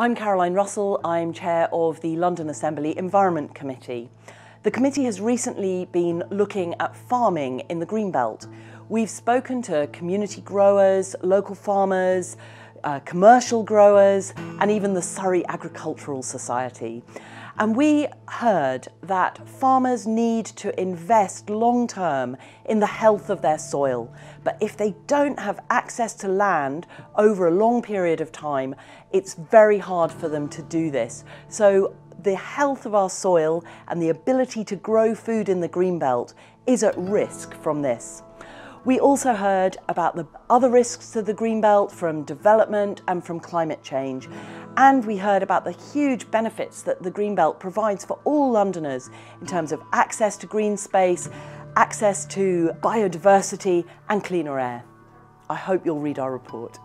I'm Caroline Russell. I'm chair of the London Assembly Environment Committee. The committee has recently been looking at farming in the Greenbelt. We've spoken to community growers, local farmers, uh, commercial growers, and even the Surrey Agricultural Society. And we heard that farmers need to invest long term in the health of their soil. But if they don't have access to land over a long period of time, it's very hard for them to do this. So the health of our soil and the ability to grow food in the greenbelt is at risk from this. We also heard about the other risks to the greenbelt from development and from climate change. And we heard about the huge benefits that the greenbelt provides for all Londoners in terms of access to green space, access to biodiversity and cleaner air. I hope you'll read our report.